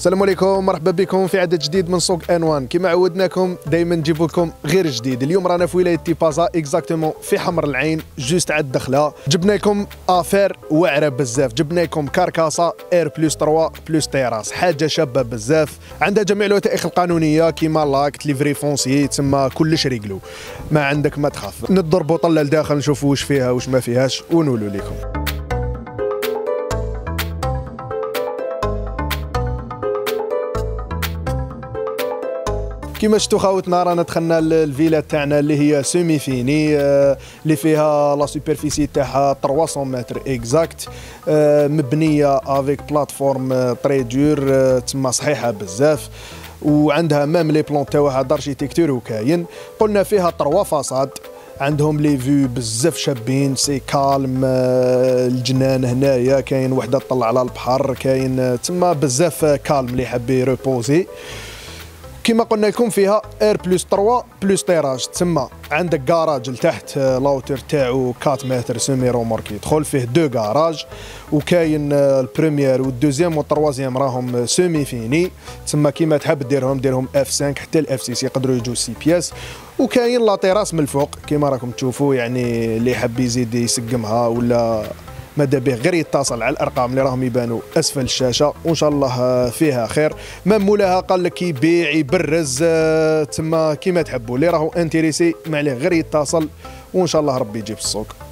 السلام عليكم مرحبا بكم في عدد جديد من سوق أنوان. كما عودناكم دائما نجيب لكم غير جديد. اليوم رانا في ولاية تيبازا exactement في حمر العين juste على الدخله جبنا لكم affaire واعره بزاف. جبنا لكم carcasse R plus 3 plus terrasse حاجة شابة بزاف. عندها جميع الوثائق القانونية كيما l'acte livret foncier تسمى كلش réglo. ما عندك ما تخاف. نضربوا طلة لداخل نشوفوا واش فيها واش ما فيهاش ونولوا لكم كما شفتوا خاوتنا رانا دخلنا الفيلا تاعنا اللي هي semi-fini آه، اللي فيها la superficie تاعها 300 متر exacte آه، مبنية avec plateforme très dure تما صحيحة بزاف وعندها même les plans تاعها d'architecture وكاين. قلنا فيها trois façades عندهم les vues بزاف شابين c'est calme آه، الجنان هنايا كاين وحدة تطلع على البحر كاين تما بزاف calme اللي حاب ي reposer كما قلنا لكم فيها R plus 3 plus terrasse تسمى عندك كراج لتحت آه، la hauteur تاعو 4 متر semi-remorque يدخل فيه deux garages وكاين آه، ال premier وال deuxième وال troisième راهم semi-fini تسمى كيما تحب ديرهم ديرهم F 5 حتى ال F 6 يقدروا يجوا six pièces وكاين la terrasse من الفوق كيما راكم تشوفوا يعني اللي حاب يزيد يسقمها ولا ماذا به غير يتصل على الأرقام اللي راهم يبانوا. أسفل الشاشة وإن شاء الله فيها خير. مام مولاها قال لك يبيع يبرز آه، تما كيما تحبوا. اللي راهو انتريسي ما عليه غير يتصل. وإن شاء الله ربي يجيب السوق.